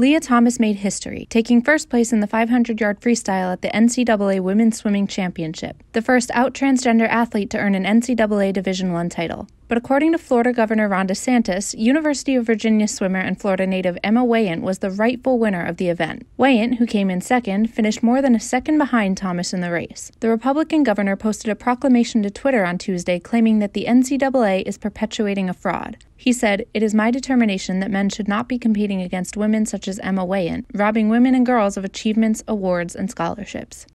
Lia Thomas made history, taking first place in the 500 yard freestyle at the NCAA Women's Swimming Championship, the first out transgender athlete to earn an NCAA Division I title. But according to Florida Governor Ron DeSantis, University of Virginia swimmer and Florida native Emma Weyant was the rightful winner of the event. Weyant, who came in second, finished more than a second behind Thomas in the race. The Republican governor posted a proclamation to Twitter on Tuesday claiming that the NCAA is perpetuating a fraud. He said, It is my determination that men should not be competing against women such as Emma Weyant, robbing women and girls of achievements, awards, and scholarships.